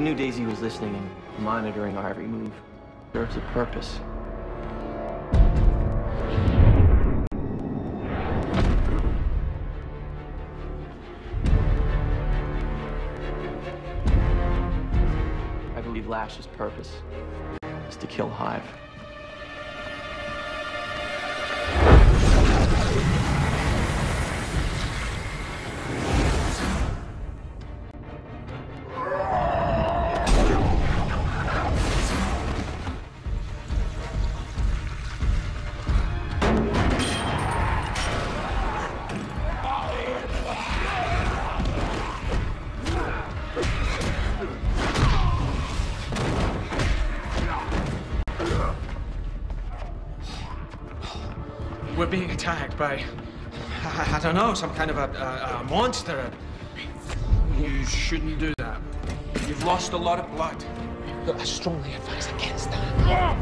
knew Daisy was listening and monitoring our every move. Serves a purpose. I believe Lash's purpose is to kill Hive. We're being attacked by, I, I don't know, some kind of a, a, a monster. You shouldn't do that. You've lost a lot of blood. Look, I strongly advise against that.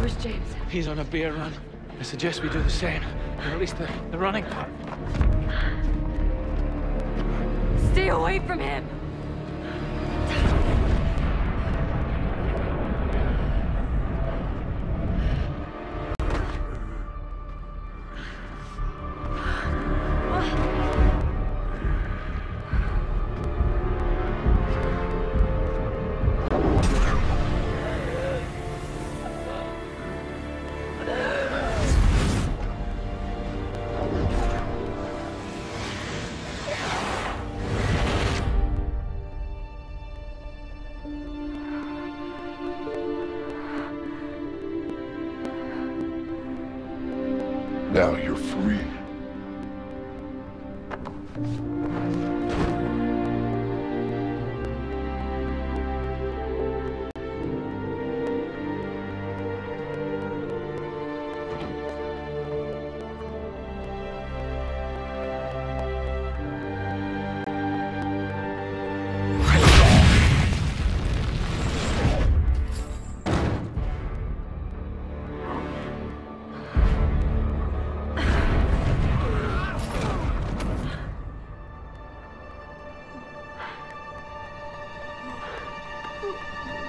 Where's James? He's on a beer run. I suggest we do the same. Or at least the, the running part. Stay away from him! Now you're free. Woo!